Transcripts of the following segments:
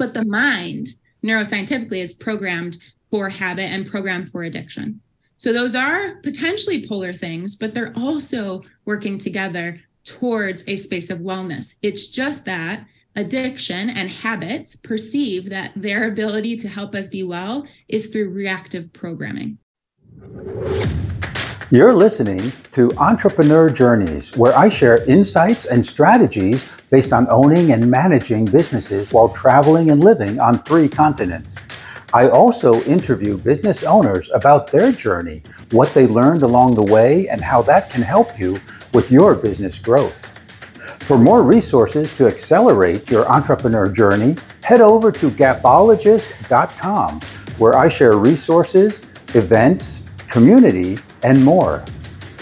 but the mind neuroscientifically is programmed for habit and programmed for addiction. So those are potentially polar things, but they're also working together towards a space of wellness. It's just that addiction and habits perceive that their ability to help us be well is through reactive programming. You're listening to Entrepreneur Journeys, where I share insights and strategies based on owning and managing businesses while traveling and living on three continents. I also interview business owners about their journey, what they learned along the way, and how that can help you with your business growth. For more resources to accelerate your entrepreneur journey, head over to gapologist.com, where I share resources, events, community, and more.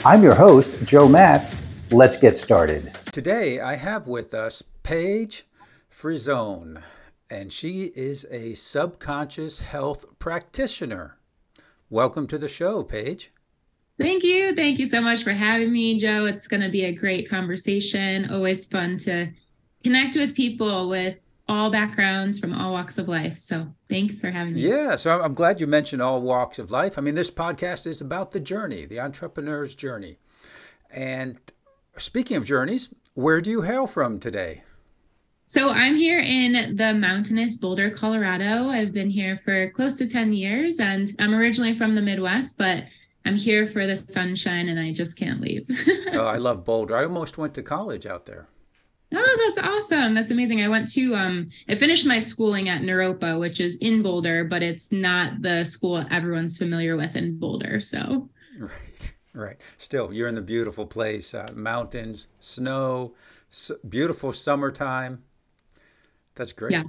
I'm your host, Joe Matz. Let's get started. Today, I have with us Paige Frisone, and she is a subconscious health practitioner. Welcome to the show, Paige. Thank you. Thank you so much for having me, Joe. It's going to be a great conversation. Always fun to connect with people with all backgrounds from all walks of life. So thanks for having me. Yeah, so I'm glad you mentioned all walks of life. I mean, this podcast is about the journey, the entrepreneur's journey. And speaking of journeys, where do you hail from today? So I'm here in the mountainous Boulder, Colorado. I've been here for close to 10 years and I'm originally from the Midwest, but I'm here for the sunshine and I just can't leave. oh, I love Boulder. I almost went to college out there. Oh, that's awesome. That's amazing. I went to um I finished my schooling at Naropa, which is in Boulder, but it's not the school everyone's familiar with in Boulder. So Right. Right. Still, you're in the beautiful place, uh, mountains, snow, beautiful summertime. That's great. Yeah.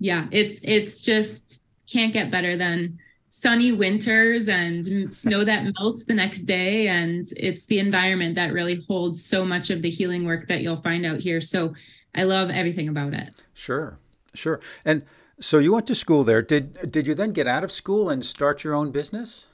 Yeah, it's it's just can't get better than sunny winters and snow that melts the next day and it's the environment that really holds so much of the healing work that you'll find out here. So i love everything about it. Sure sure. And so you went to school there. Did did you then get out of school and start your own business?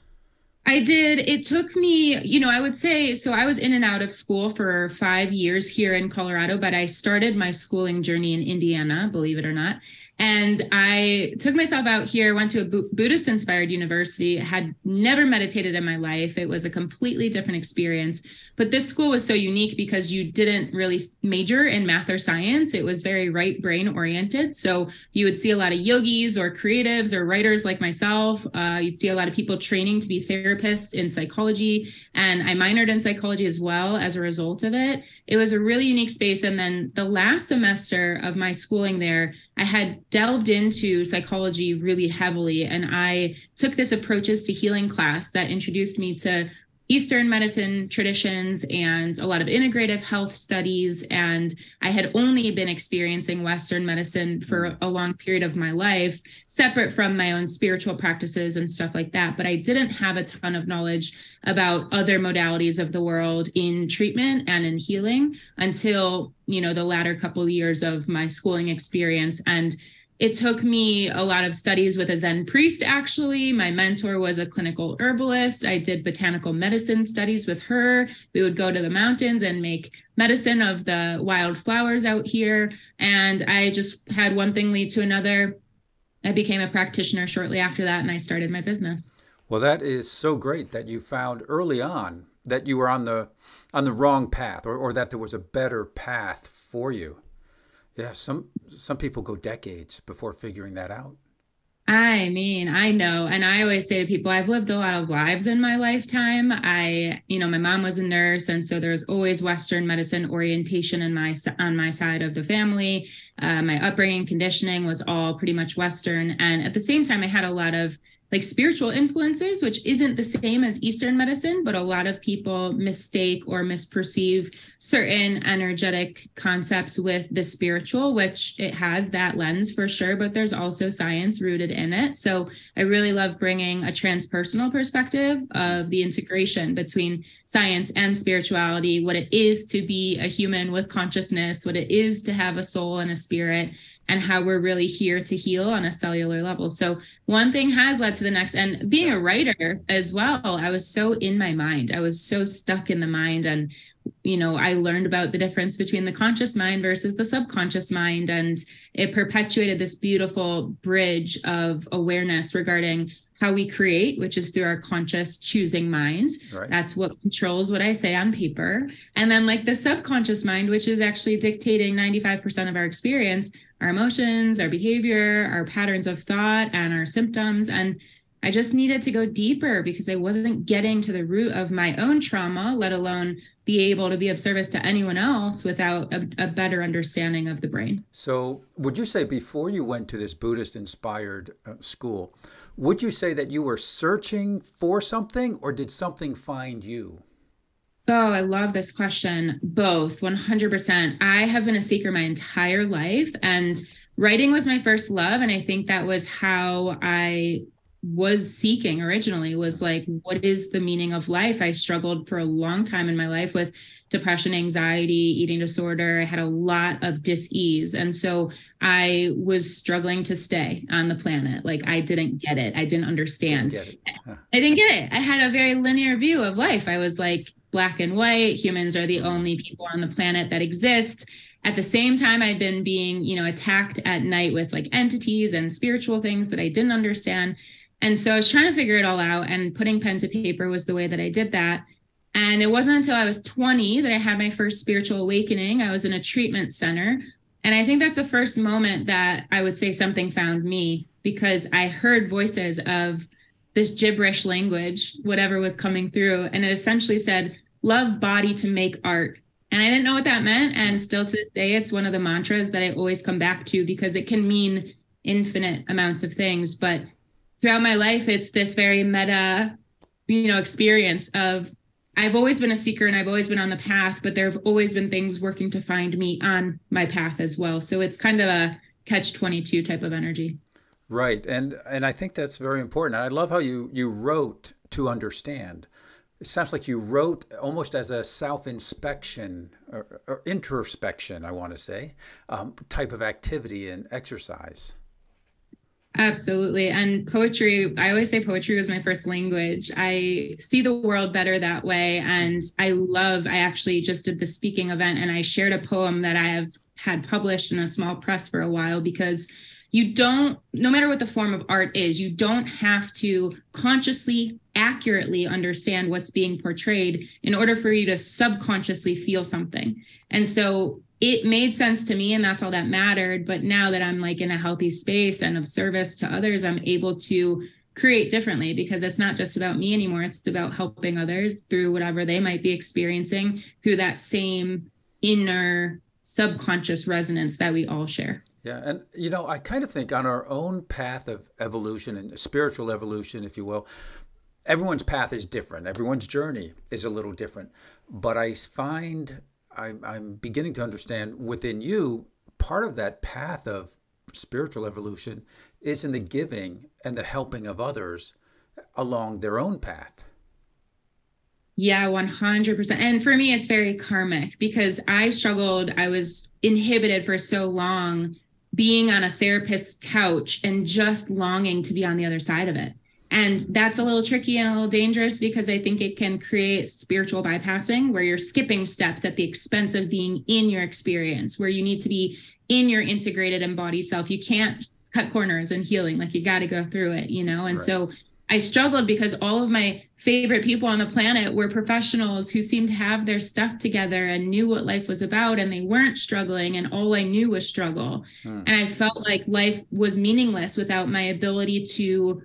I did. It took me, you know, I would say, so I was in and out of school for five years here in Colorado, but I started my schooling journey in Indiana, believe it or not. And I took myself out here, went to a Buddhist inspired university, had never meditated in my life. It was a completely different experience. But this school was so unique because you didn't really major in math or science. It was very right brain oriented. So you would see a lot of yogis or creatives or writers like myself. Uh, you'd see a lot of people training to be therapists in psychology. And I minored in psychology as well as a result of it. It was a really unique space. And then the last semester of my schooling there, I had delved into psychology really heavily. And I took this approaches to healing class that introduced me to Eastern medicine traditions and a lot of integrative health studies. And I had only been experiencing Western medicine for a long period of my life, separate from my own spiritual practices and stuff like that. But I didn't have a ton of knowledge about other modalities of the world in treatment and in healing until, you know, the latter couple years of my schooling experience. And it took me a lot of studies with a Zen priest, actually. My mentor was a clinical herbalist. I did botanical medicine studies with her. We would go to the mountains and make medicine of the wild flowers out here. And I just had one thing lead to another. I became a practitioner shortly after that and I started my business. Well, that is so great that you found early on that you were on the on the wrong path or, or that there was a better path for you. Yeah, some some people go decades before figuring that out. I mean, I know. And I always say to people, I've lived a lot of lives in my lifetime. I, you know, my mom was a nurse. And so there's always Western medicine orientation in my, on my side of the family. Uh, my upbringing, conditioning was all pretty much Western. And at the same time, I had a lot of like spiritual influences, which isn't the same as Eastern medicine, but a lot of people mistake or misperceive certain energetic concepts with the spiritual, which it has that lens for sure, but there's also science rooted in it. So I really love bringing a transpersonal perspective of the integration between science and spirituality, what it is to be a human with consciousness, what it is to have a soul and a spirit, and how we're really here to heal on a cellular level. So one thing has led to the next. And being a writer as well, I was so in my mind. I was so stuck in the mind. And you know, I learned about the difference between the conscious mind versus the subconscious mind. And it perpetuated this beautiful bridge of awareness regarding how we create, which is through our conscious choosing minds. Right. That's what controls what I say on paper. And then, like the subconscious mind, which is actually dictating 95% of our experience, our emotions, our behavior, our patterns of thought, and our symptoms. And I just needed to go deeper because I wasn't getting to the root of my own trauma, let alone be able to be of service to anyone else without a, a better understanding of the brain. So, would you say before you went to this Buddhist inspired uh, school, would you say that you were searching for something or did something find you? Oh, I love this question. Both, 100%. I have been a seeker my entire life and writing was my first love and I think that was how I was seeking originally was like what is the meaning of life? I struggled for a long time in my life with depression anxiety eating disorder. I had a lot of dis-ease and so i was struggling to stay on the planet. Like i didn't get it. I didn't understand. didn't huh. i didn't get it. I had a very linear view of life. I was like black and white humans are the mm-hmm. only people on the planet that exist at the same time i'd been being you know attacked at night with like entities and spiritual things that i didn't understand and so I was trying to figure it all out, and putting pen to paper was the way that I did that. And it wasn't until I was 20 that I had my first spiritual awakening. I was in a treatment center. And I think that's the first moment that I would say something found me because I heard voices of this gibberish language, whatever was coming through. And it essentially said, love body to make art. And I didn't know what that meant. And still to this day, it's one of the mantras that I always come back to because it can mean infinite amounts of things. But throughout my life, it's this very meta, you know, experience of I've always been a seeker and I've always been on the path, but there have always been things working to find me on my path as well. So it's kind of a catch 22 type of energy. Right. And and I think that's very important. I love how you you wrote to understand. It sounds like you wrote almost as a self-inspection or, or introspection, I want to say, um, type of activity and exercise. Absolutely. And poetry, I always say poetry was my first language. I see the world better that way. And I love, I actually just did the speaking event and I shared a poem that I have had published in a small press for a while because you don't, no matter what the form of art is, you don't have to consciously, accurately understand what's being portrayed in order for you to subconsciously feel something. And so it made sense to me and that's all that mattered. But now that i'm like in a healthy space and of service to others i'm able to create differently because it's not just about me anymore. It's about helping others through whatever they might be experiencing through that same inner subconscious resonance that we all share. Yeah and you know i kind of think on our own path of evolution and spiritual evolution if you will everyone's path is different everyone's journey is a little different but i find I'm, I'm beginning to understand within you part of that path of spiritual evolution is in the giving and the helping of others along their own path. Yeah, 100%. And for me, it's very karmic because I struggled, I was inhibited for so long being on a therapist's couch and just longing to be on the other side of it. And that's a little tricky and a little dangerous because I think it can create spiritual bypassing where you're skipping steps at the expense of being in your experience, where you need to be in your integrated embodied self. You can't cut corners and healing, like you got to go through it, you know? And right. so I struggled because all of my favorite people on the planet were professionals who seemed to have their stuff together and knew what life was about and they weren't struggling and all I knew was struggle. Hmm. And I felt like life was meaningless without my ability to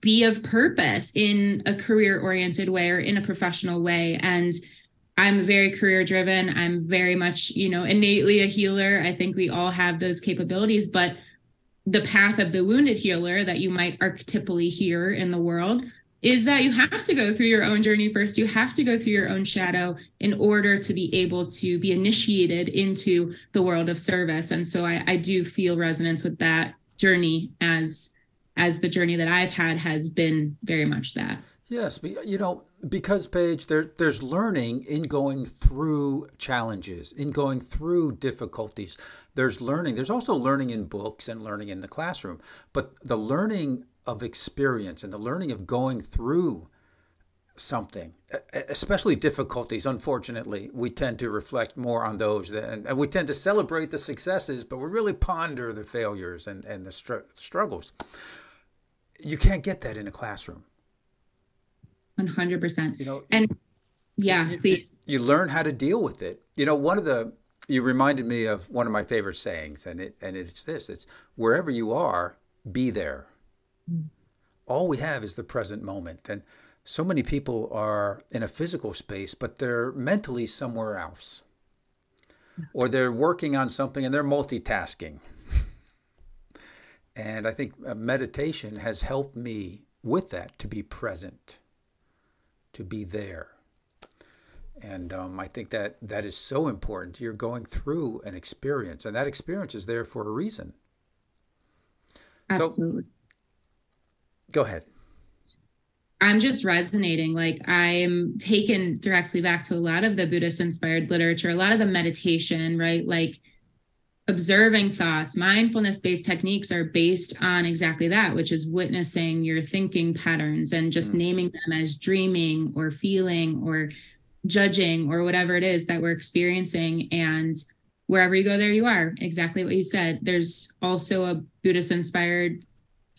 be of purpose in a career oriented way or in a professional way and i'm very career driven i'm very much you know innately a healer i think we all have those capabilities but the path of the wounded healer that you might archetypally hear in the world is that you have to go through your own journey first. You have to go through your own shadow in order to be able to be initiated into the world of service. And so I, I do feel resonance with that journey as as the journey that I've had has been very much that. Yes, you know, because Paige, there, there's learning in going through challenges, in going through difficulties. There's learning. There's also learning in books and learning in the classroom. But the learning of experience and the learning of going through something, especially difficulties. Unfortunately, we tend to reflect more on those than, and we tend to celebrate the successes, but we really ponder the failures and, and the str- struggles. You can't get that in a classroom. 100%. You know, and yeah, you, please. You learn how to deal with it. You know, one of the, you reminded me of one of my favorite sayings, and it, and it's this, it's wherever you are, be there. Mm. All we have is the present moment. And, so many people are in a physical space, but they're mentally somewhere else. Or they're working on something and they're multitasking. And I think uh, meditation has helped me with that to be present, to be there. And um, I think that that is so important. You're going through an experience, and that experience is there for a reason. Absolutely. So, go ahead. I'm just resonating. Like I'm taken directly back to a lot of the Buddhist inspired literature, a lot of the meditation, right? Like observing thoughts, mindfulness based techniques are based on exactly that, which is witnessing your thinking patterns and just mm. naming them as dreaming or feeling or judging or whatever it is that we're experiencing. And wherever you go, there you are. Exactly what you said. There's also a Buddhist inspired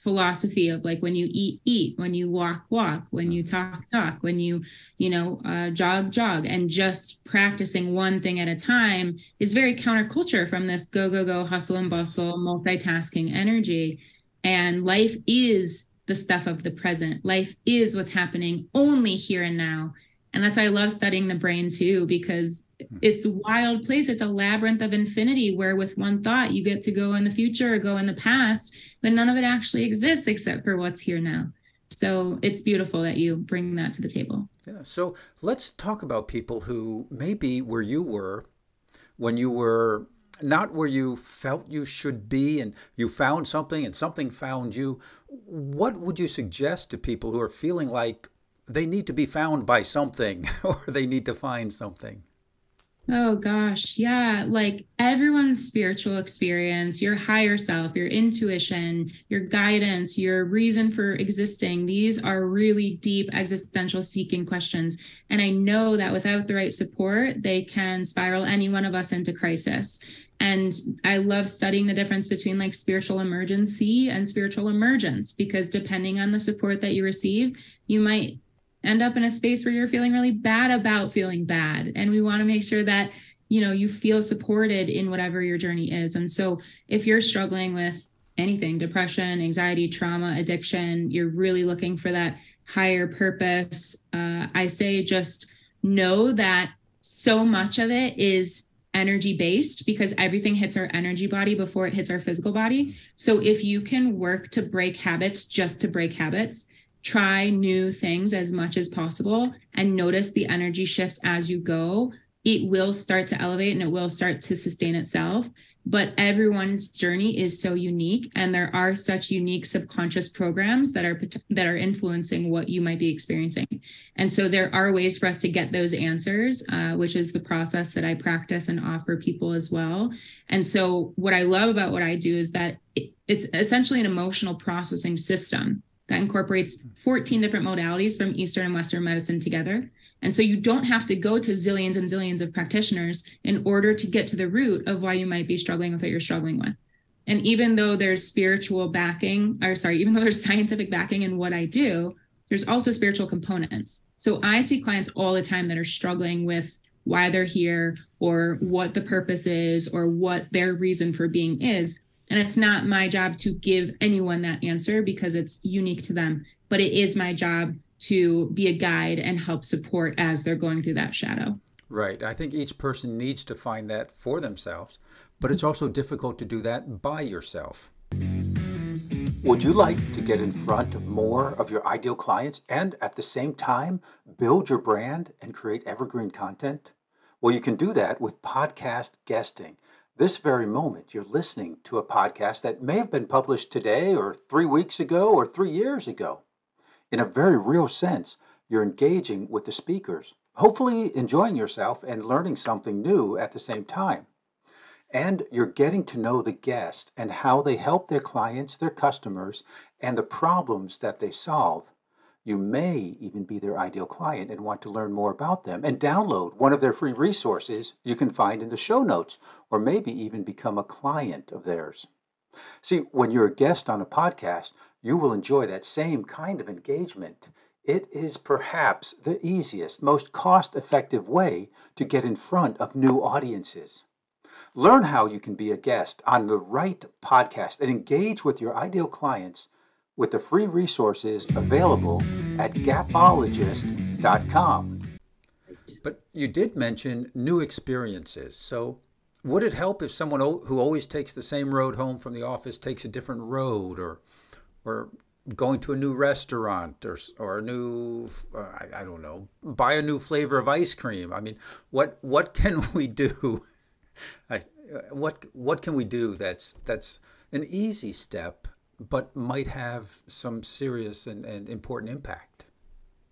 philosophy of like when you eat eat when you walk walk when you talk talk when you you know uh, jog jog. And just practicing one thing at a time is very counterculture from this go go go hustle and bustle multitasking energy. And life is the stuff of the present. Life is what's happening only here and now. And that's why i love studying the brain too because. Hmm. it's a wild place. It's a labyrinth of infinity where with one thought you get to go in the future or go in the past but none of it actually exists except for what's here now. So it's beautiful that you bring that to the table. Yeah. So let's talk about people who may be where you were when you were not where you felt you should be and you found something and something found you. What would you suggest to people who are feeling like they need to be found by something or they need to find something Oh gosh, yeah. Like everyone's spiritual experience, your higher self, your intuition, your guidance, your reason for existing, these are really deep existential seeking questions. And I know that without the right support, they can spiral any one of us into crisis. And I love studying the difference between like spiritual emergency and spiritual emergence because depending on the support that you receive, you might end up in a space where you're feeling really bad about feeling bad. And we want to make sure that you know you feel supported in whatever your journey is. And so if you're struggling with anything depression anxiety trauma addiction you're really looking for that higher purpose uh, i say just know that so much of it is energy based because everything hits our energy body before it hits our physical body. So if you can work to break habits just to break habits try new things as much as possible and notice the energy shifts as you go, it will start to elevate and it will start to sustain itself. But everyone's journey is so unique, and there are such unique subconscious programs that are that are influencing what you might be experiencing. And so there are ways for us to get those answers, uh, which is the process that I practice and offer people as well. And so what I love about what I do is that it, it's essentially an emotional processing system that incorporates 14 different modalities from Eastern and Western medicine together. And so you don't have to go to zillions and zillions of practitioners in order to get to the root of why you might be struggling with what you're struggling with. And even though there's spiritual backing, or sorry, even though there's scientific backing in what I do, there's also spiritual components. So I see clients all the time that are struggling with why they're here or what the purpose is or what their reason for being is and it's not my job to give anyone that answer because it's unique to them, but it is my job to be a guide and help support as they're going through that shadow. Right. I think each person needs to find that for themselves, but it's also difficult to do that by yourself. Would you like to get in front of more of your ideal clients and at the same time build your brand and create evergreen content? Well, you can do that with podcast guesting. This very moment, you're listening to a podcast that may have been published today or three weeks ago or three years ago. In a very real sense, you're engaging with the speakers, hopefully enjoying yourself and learning something new at the same time. And you're getting to know the guest and how they help their clients, their customers, and the problems that they solve. You may even be their ideal client and want to learn more about them and download one of their free resources you can find in the show notes, or maybe even become a client of theirs. See, when you're a guest on a podcast, you will enjoy that same kind of engagement. It is perhaps the easiest, most cost effective way to get in front of new audiences. Learn how you can be a guest on the right podcast and engage with your ideal clients with the free resources available at gapologist.com. But you did mention new experiences. So, would it help if someone who always takes the same road home from the office takes a different road or or going to a new restaurant or or a new I, I don't know buy a new flavor of ice cream i mean what what can we do I, what what can we do that's that's an easy step but might have some serious and, and important impact.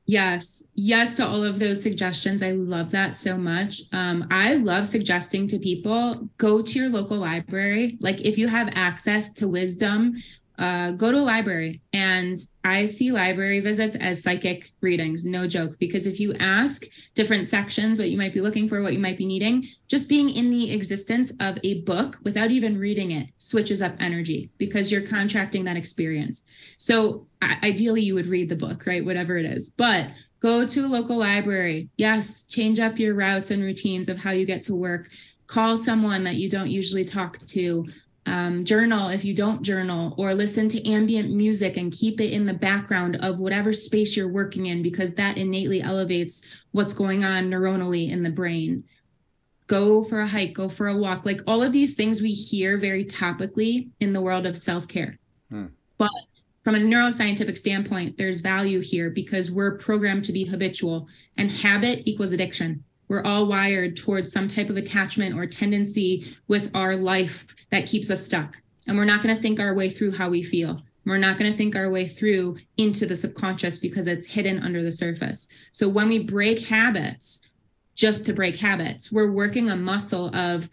Yes, yes to all of those suggestions. I love that so much. Um, I love suggesting to people go to your local library. Like if you have access to wisdom uh, go to a library. And I see library visits as psychic readings, no joke, because if you ask different sections what you might be looking for, what you might be needing, just being in the existence of a book without even reading it switches up energy because you're contracting that experience. So ideally, you would read the book, right? Whatever it is. But go to a local library. Yes, change up your routes and routines of how you get to work. Call someone that you don't usually talk to um, journal if you don't journal, or listen to ambient music and keep it in the background of whatever space you're working in, because that innately elevates what's going on neuronally in the brain. Go for a hike, go for a walk. Like all of these things we hear very topically in the world of self care. Hmm. But from a neuroscientific standpoint, there's value here because we're programmed to be habitual, and habit equals addiction. We're all wired towards some type of attachment or tendency with our life that keeps us stuck. And we're not going to think our way through how we feel. We're not going to think our way through into the subconscious because it's hidden under the surface. So when we break habits, just to break habits, we're working a muscle of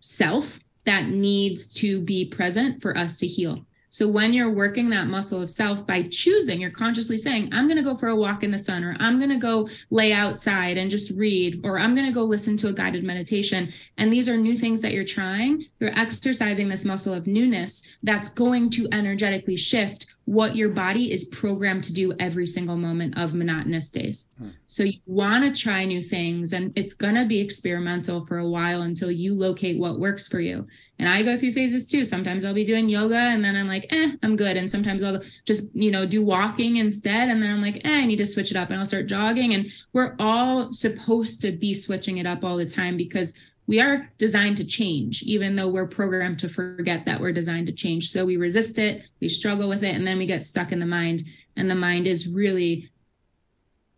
self that needs to be present for us to heal. So when you're working that muscle of self by choosing, you're consciously saying, I'm going to go for a walk in the sun, or I'm going to go lay outside and just read, or I'm going to go listen to a guided meditation. And these are new things that you're trying. You're exercising this muscle of newness that's going to energetically shift what your body is programmed to do every single moment of monotonous days. Hmm. So you want to try new things and it's going to be experimental for a while until you locate what works for you. And I go through phases too. Sometimes I'll be doing yoga and then I'm like, "Eh, I'm good." And sometimes I'll just, you know, do walking instead and then I'm like, "Eh, I need to switch it up." And I'll start jogging and we're all supposed to be switching it up all the time because we are designed to change, even though we're programmed to forget that we're designed to change. So we resist it, we struggle with it, and then we get stuck in the mind. And the mind is really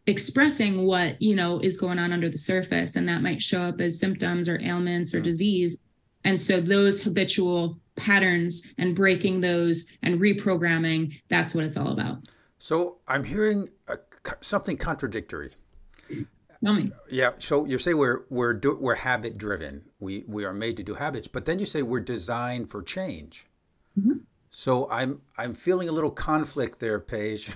expressing what you know is going on under the surface and that might show up as symptoms or ailments or disease and so those habitual patterns and breaking those and reprogramming that's what it's all about so i'm hearing a, something contradictory Tell me. Yeah. So you say we're we're do, we're habit driven. We we are made to do habits, but then you say we're designed for change. Mm-hmm. So I'm I'm feeling a little conflict there, Paige.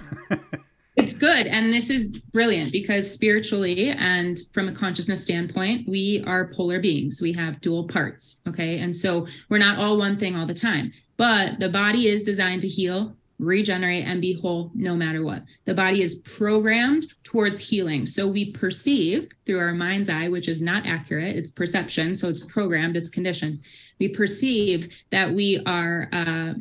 it's good, and this is brilliant because spiritually and from a consciousness standpoint, we are polar beings. We have dual parts. Okay, and so we're not all one thing all the time. But the body is designed to heal regenerate and be whole no matter what. The body is programmed towards healing. So we perceive through our mind's eye, which is not accurate, it's perception. So it's programmed, it's conditioned. We perceive that we are. Uh,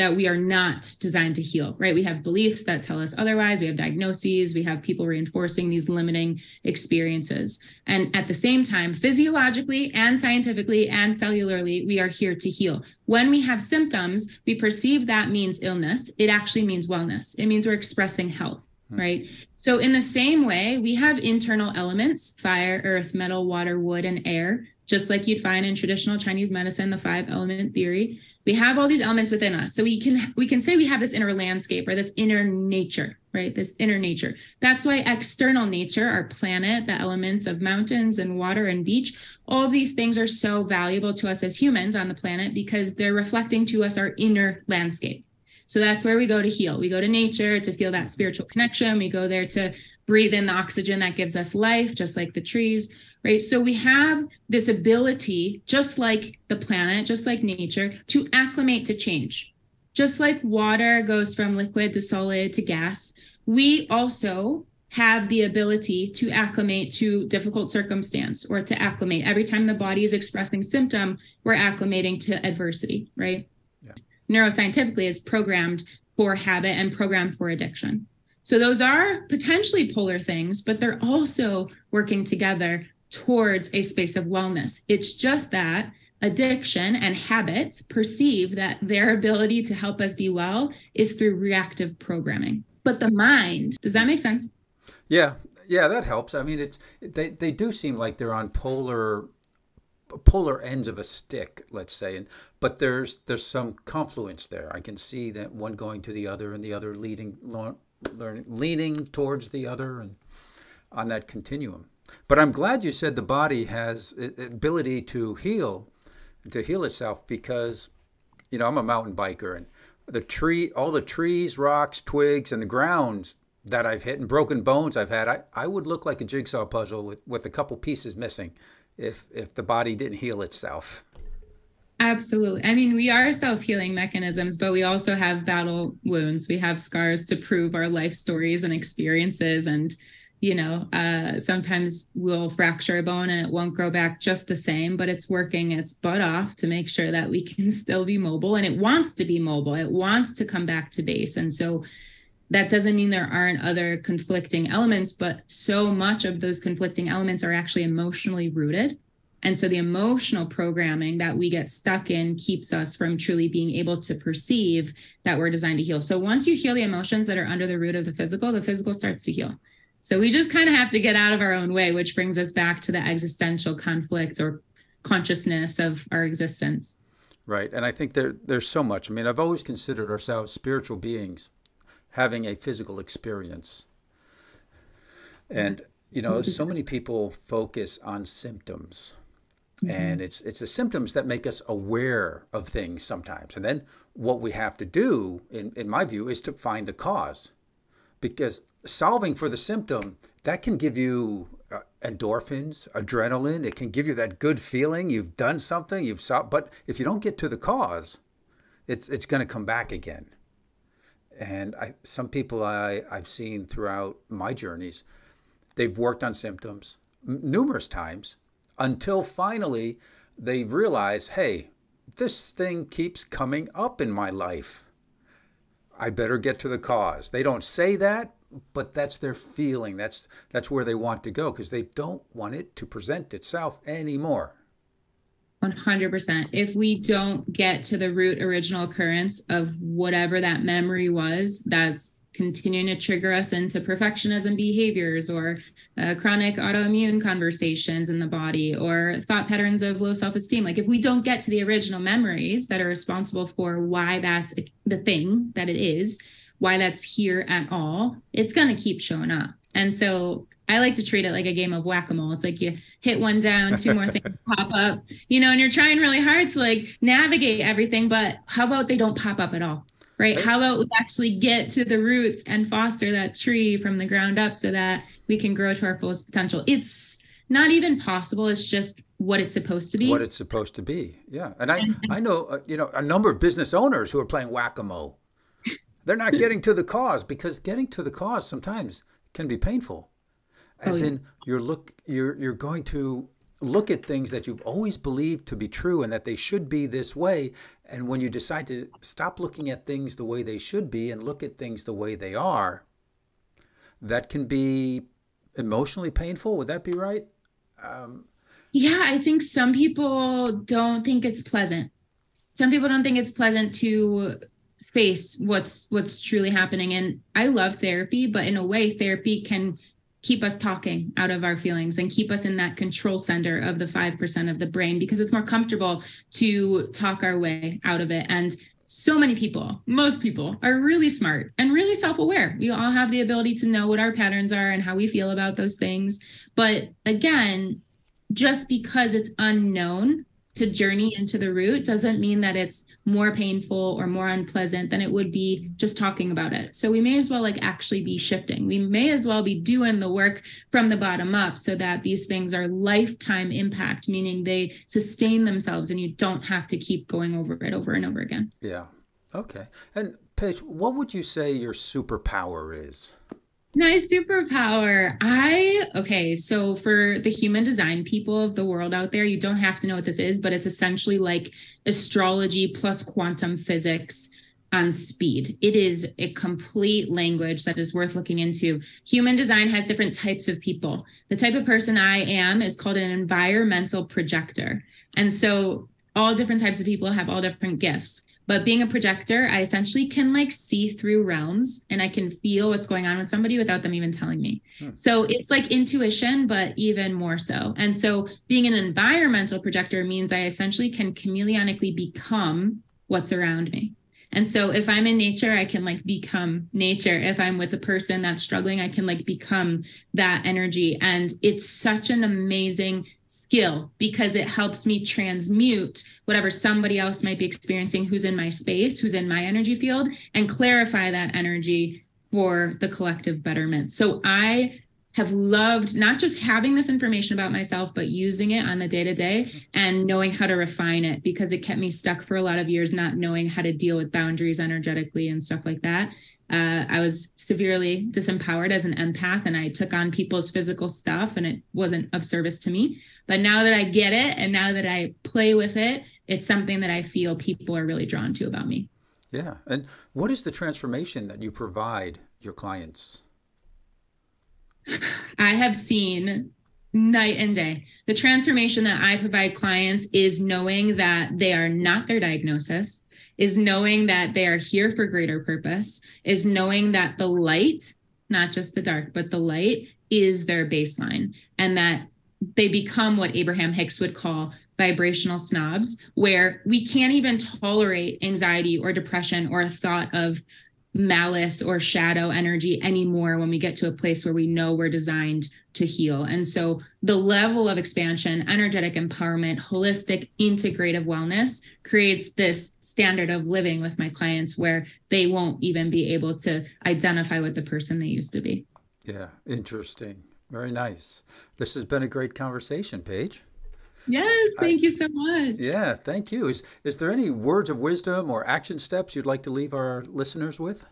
that we are not designed to heal, right? We have beliefs that tell us otherwise. We have diagnoses. We have people reinforcing these limiting experiences. And at the same time, physiologically and scientifically and cellularly, we are here to heal. When we have symptoms, we perceive that means illness. It actually means wellness, it means we're expressing health. Hmm. Right. So, in the same way, we have internal elements fire, earth, metal, water, wood, and air just like you'd find in traditional Chinese medicine, the five element theory. We have all these elements within us. So we can we can say we have this inner landscape or this inner nature, right? This inner nature. That's why external nature, our planet, the elements of mountains and water and beach, all of these things are so valuable to us as humans on the planet because they're reflecting to us our inner landscape. So that's where we go to heal. We go to nature to feel that spiritual connection. We go there to breathe in the oxygen that gives us life, just like the trees, right? So we have this ability, just like the planet, just like nature, to acclimate to change. Just like water goes from liquid to solid to gas, we also have the ability to acclimate to difficult circumstance or to acclimate every time the body is expressing symptom we're acclimating to adversity right yeah. neuroscientifically is programmed for habit and programmed for addiction so those are potentially polar things but they're also working together towards a space of wellness it's just that addiction and habits perceive that their ability to help us be well is through reactive programming but the mind does that make sense yeah, yeah, that helps. I mean, it's they they do seem like they're on polar polar ends of a stick, let's say, and but there's there's some confluence there. I can see that one going to the other and the other leading learning leaning towards the other and on that continuum. But I'm glad you said the body has ability to heal, to heal itself because, you know, I'm a mountain biker and the tree, all the trees, rocks, twigs, and the grounds that I've hit and broken bones I've had, I, I would look like a jigsaw puzzle with, with a couple pieces missing if if the body didn't heal itself. Absolutely. I mean, we are self healing mechanisms, but we also have battle wounds. We have scars to prove our life stories and experiences. And, you know, uh, sometimes we'll fracture a bone and it won't grow back just the same, but it's working its butt off to make sure that we can still be mobile. And it wants to be mobile, it wants to come back to base. And so, that doesn't mean there aren't other conflicting elements, but so much of those conflicting elements are actually emotionally rooted. And so the emotional programming that we get stuck in keeps us from truly being able to perceive that we're designed to heal. So once you heal the emotions that are under the root of the physical, the physical starts to heal. So we just kind of have to get out of our own way, which brings us back to the existential conflict or consciousness of our existence. Right. And I think there there's so much. I mean, I've always considered ourselves spiritual beings having a physical experience. And you know, so many people focus on symptoms. Mm-hmm. And it's it's the symptoms that make us aware of things sometimes. And then what we have to do, in, in my view, is to find the cause. Because solving for the symptom, that can give you uh, endorphins, adrenaline. It can give you that good feeling. You've done something. You've solved. But if you don't get to the cause, it's it's going to come back again. And I, some people I, I've seen throughout my journeys, they've worked on symptoms numerous times until finally they realize, hey, this thing keeps coming up in my life. I better get to the cause. They don't say that, but that's their feeling. That's that's where they want to go because they don't want it to present itself anymore. 100%. If we don't get to the root original occurrence of whatever that memory was, that's continuing to trigger us into perfectionism behaviors or uh, chronic autoimmune conversations in the body or thought patterns of low self esteem. Like, if we don't get to the original memories that are responsible for why that's the thing that it is, why that's here at all, it's going to keep showing up. And so I like to treat it like a game of whack-a-mole. It's like you hit one down, two more things pop up, you know, and you're trying really hard to like navigate everything, but how about they don't pop up at all? Right? How about we actually get to the roots and foster that tree from the ground up so that we can grow to our fullest potential? It's not even possible. It's just what it's supposed to be. What it's supposed to be. Yeah. And I I know uh, you know a number of business owners who are playing whack-a-mole. They're not getting to the cause because getting to the cause sometimes can be painful as oh, yeah. in you're look you're you're going to look at things that you've always believed to be true and that they should be this way and when you decide to stop looking at things the way they should be and look at things the way they are that can be emotionally painful. Would that be right? Um, yeah i think some people don't think it's pleasant. Some people don't think it's pleasant to face what's what's truly happening. And i love therapy but in a way therapy can keep us talking out of our feelings and keep us in that control center of the 5% of the brain because it's more comfortable to talk our way out of it. And so many people most people are really smart and really self-aware. We all have the ability to know what our patterns are and how we feel about those things. But again just because it's unknown to journey into the root doesn't mean that it's more painful or more unpleasant than it would be just talking about it. So we may as well like actually be shifting. We may as well be doing the work from the bottom up so that these things are lifetime impact, meaning they sustain themselves and you don't have to keep going over it over and over again. Yeah. Okay. And Paige, what would you say your superpower is? My superpower. I, okay, so for the human design people of the world out there, you don't have to know what this is, but it's essentially like astrology plus quantum physics on speed. It is a complete language that is worth looking into. Human design has different types of people. The type of person I am is called an environmental projector. And so all different types of people have all different gifts. But being a projector, I essentially can like see through realms and I can feel what's going on with somebody without them even telling me. Hmm. So it's like intuition, but even more so. And so being an environmental projector means I essentially can chameleonically become what's around me. And so if I'm in nature, I can like become nature. If I'm with a person that's struggling, I can like become that energy. And it's such an amazing skill because it helps me transmute whatever somebody else might be experiencing who's in my space, who's in my energy field, and clarify that energy for the collective betterment. So I have loved not just having this information about myself, but using it on the day to day and knowing how to refine it because it kept me stuck for a lot of years, not knowing how to deal with boundaries energetically and stuff like that. Uh, I was severely disempowered as an empath and I took on people's physical stuff and it wasn't of service to me. But now that I get it and now that I play with it, it's something that I feel people are really drawn to about me. Yeah. And what is the transformation that you provide your clients? I have seen night and day. The transformation that I provide clients is knowing that they are not their diagnosis, is knowing that they are here for greater purpose, is knowing that the light, not just the dark, but the light is their baseline, and that they become what Abraham Hicks would call vibrational snobs, where we can't even tolerate anxiety or depression or a thought of malice or shadow energy anymore when we get to a place where we know we're designed to heal. And so the level of expansion, energetic empowerment, holistic integrative wellness creates this standard of living with my clients where they won't even be able to identify with the person they used to be. Yeah, interesting. Very nice. This has been a great conversation, Paige. Yes, thank I, you so much. Yeah, thank you. Is is there any words of wisdom or action steps you'd like to leave our listeners with?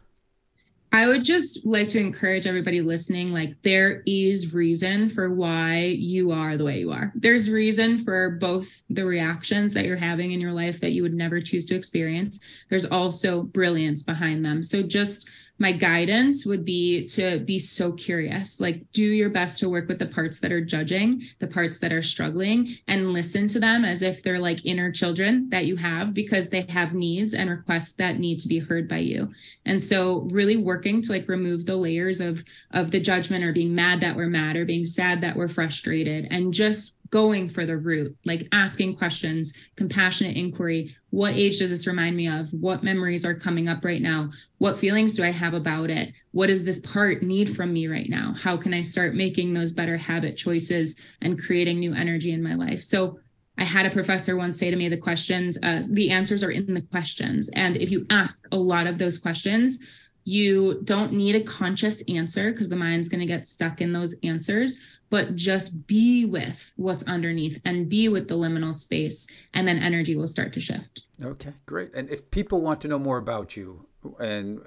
I would just like to encourage everybody listening like there is reason for why you are the way you are. There's reason for both the reactions that you're having in your life that you would never choose to experience. There's also brilliance behind them. So just my guidance would be to be so curious. Like do your best to work with the parts that are judging the parts that are struggling and listen to them as if they're like inner children that you have because they have needs and requests that need to be heard by you. And so really working to like remove the layers of of the judgment or being mad that we're mad or being sad that we're frustrated and just going for the root, like asking questions, compassionate inquiry. What age does this remind me of? What memories are coming up right now? What feelings do I have about it? What does this part need from me right now? How can I start making those better habit choices and creating new energy in my life? So, I had a professor once say to me the questions, uh, the answers are in the questions. And if you ask a lot of those questions, you don't need a conscious answer because the mind's going to get stuck in those answers but just be with what's underneath and be with the liminal space and then energy will start to shift okay great and if people want to know more about you and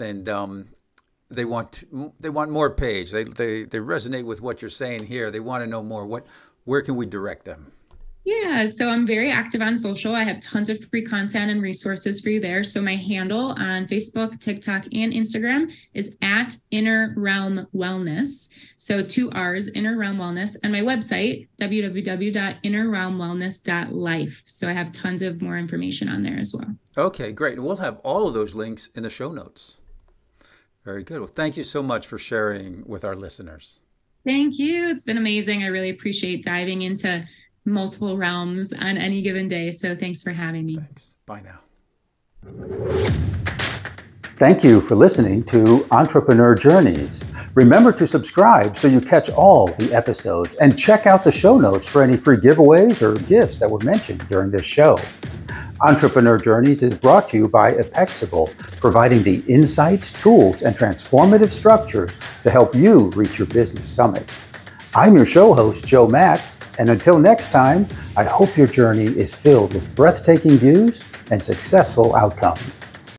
and um they want they want more Paige. they, they they resonate with what you're saying here they want to know more what where can we direct them yeah, so I'm very active on social. I have tons of free content and resources for you there. So my handle on Facebook, TikTok, and Instagram is at Inner Realm Wellness. So two R's, Inner Realm Wellness, and my website, www.innerrealmwellness.life. So I have tons of more information on there as well. Okay, great. And we'll have all of those links in the show notes. Very good. Well, thank you so much for sharing with our listeners. Thank you. It's been amazing. I really appreciate diving into multiple realms on any given day. So thanks for having me. Thanks. Bye now. Thank you for listening to Entrepreneur Journeys. Remember to subscribe so you catch all the episodes and check out the show notes for any free giveaways or gifts that were mentioned during this show. Entrepreneur Journeys is brought to you by Apexible, providing the insights, tools, and transformative structures to help you reach your business summit. I'm your show host, Joe Matz, and until next time, I hope your journey is filled with breathtaking views and successful outcomes.